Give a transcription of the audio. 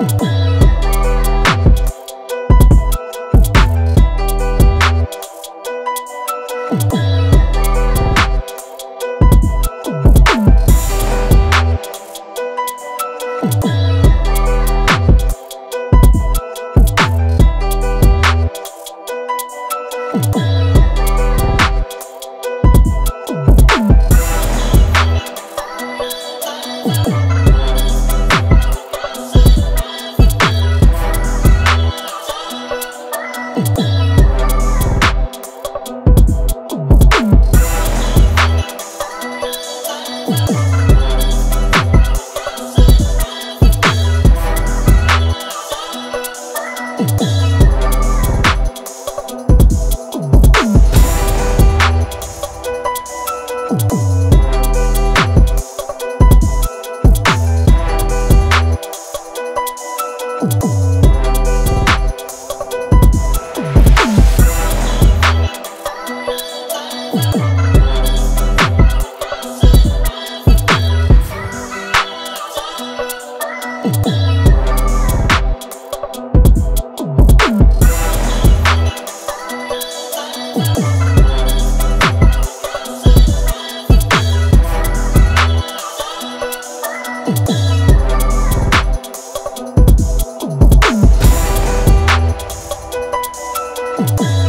Thank Ooh. Woo!